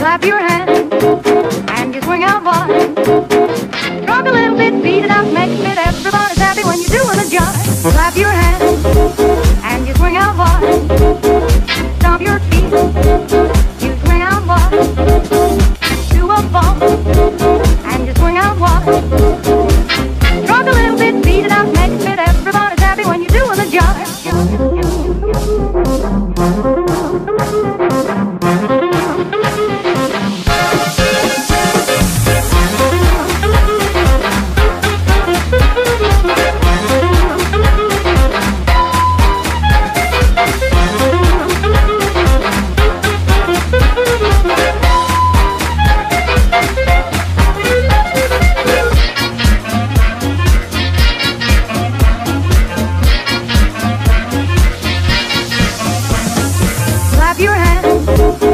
clap your hands and you swing out, boy. Rock a little bit, beat it out, make it fit. Everybody's happy when you're doing a job. Clap your hands and you swing out, boy. Stomp your feet, you swing out, boy. Do a bump and you swing out, boy. Rock a little bit, beat it out, make it fit. Everybody's happy when you're doing a job. your hand.